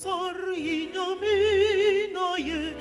sar yine minayı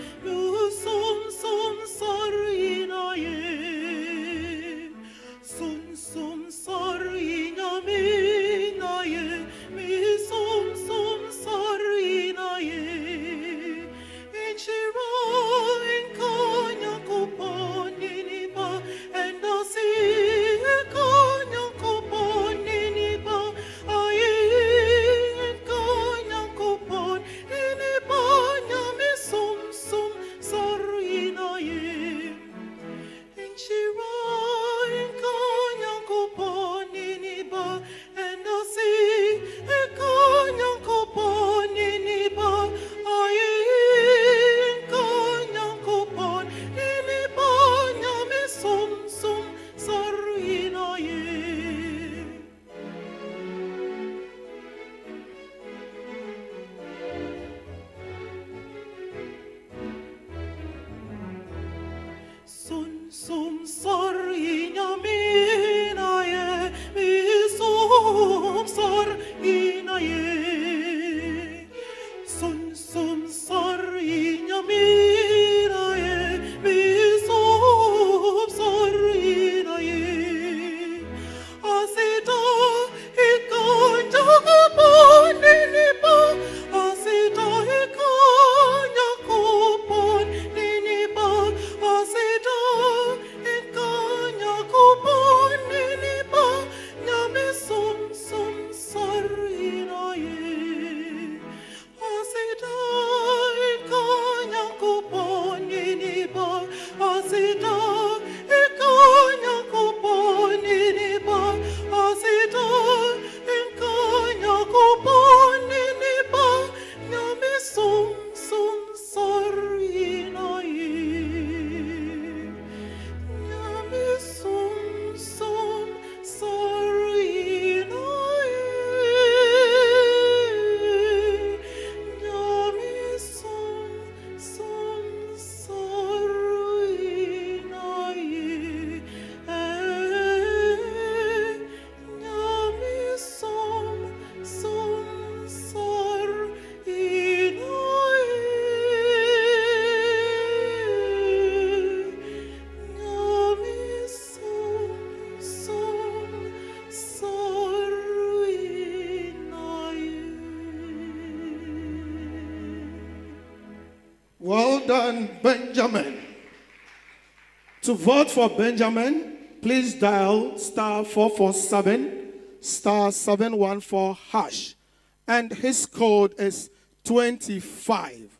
sum sorgiña mia Well done, Benjamin. To vote for Benjamin, please dial star 447 star 714 hash. And his code is 25.